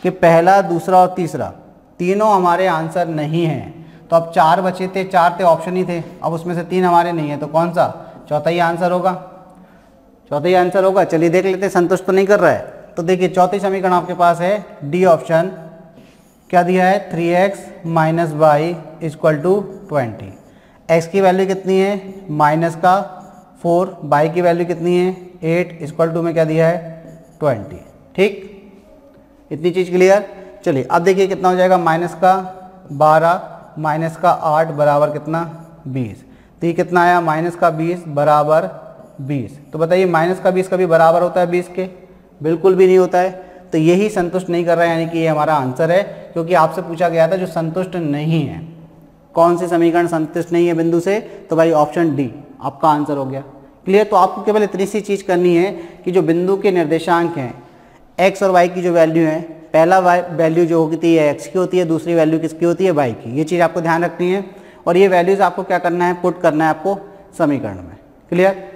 कि पहला, दूसरा और तीसरा, तीनों हमारे आंसर नहीं हैं। तो अब चार बचे थे, चार थे ऑप्शन ही थे। अब उसमें से तीन हमारे नहीं है तो कौन सा? चौथा ही आंसर होगा। चौथा ही आंसर होगा। चलिए देख लेते संतुष्ट तो नहीं कर रहा है। तो देखिए, चौथी समीकरण आपके पास है डी ऑप्शन क्या दिया है? Three X minus Y equal to twenty X की वैल्यू कितनी है? माइनस का फोर बाई की वैल्यू कितनी है? एट इक्वल टू में क्या दिया है? ट्वेंटी ठीक? इतनी चीज़ क्लियर चलिए, अब देखिए कितना हो जाएगा। माइनस का बारह माइनस का आठ बराबर कितना? बीस। तो ये कितना आया? माइनस का बीस बराबर बीस। तो बताइए, माइनस का बीस कभी बराबर होता है बीस के? बिल्कुल भी नहीं होता है। तो यही संतुष्ट नहीं कर रहा है, यानी कि ये हमारा आंसर है, क्योंकि आपसे पूछा गया था जो संतुष्ट नहीं है। कौन से समीकरण संतुष्ट नहीं है बिंदु से? तो भाई ऑप्शन डी, आपका आंसर हो गया। क्लियर? तो आपको केवल इतनी सी चीज़ करनी है कि जो बिंदु के निर्देशांक हैं, एक्स और वाई की जो वैल्यू है पहला वैल्यू जो होती है एक्स की होती है, दूसरी वैल्यू किसकी होती है? वाई की। ये चीज़ आपको ध्यान रखनी है। और ये वैल्यूज़ आपको क्या करना है? पुट करना है आपको समीकरण में। क्लियर